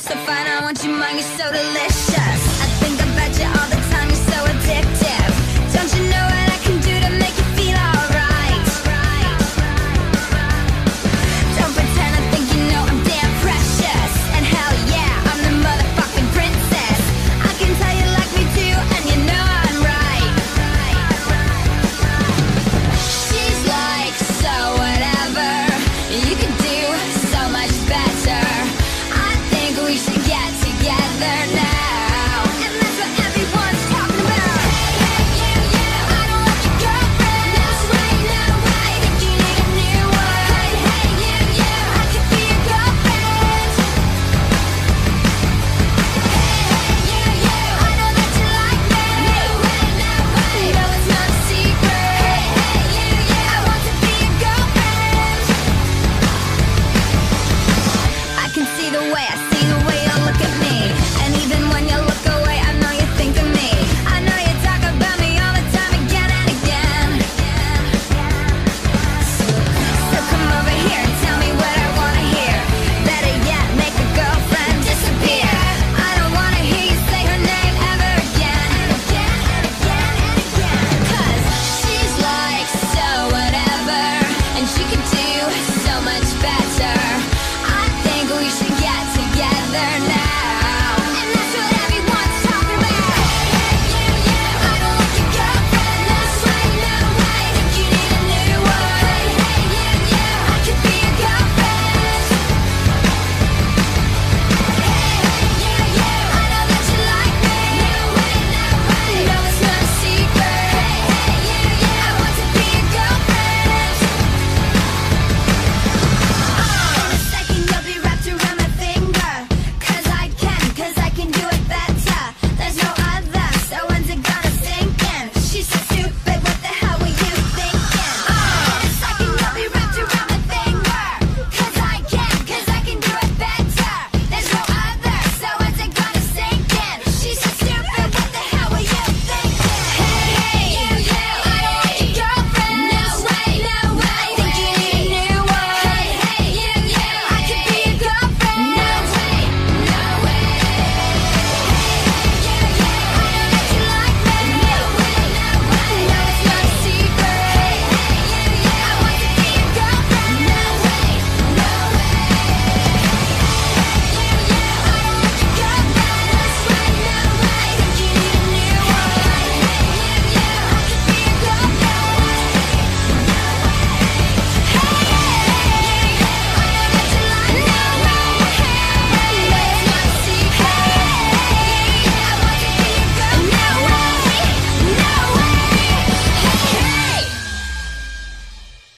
so fine. I want your mind, you're so delicious.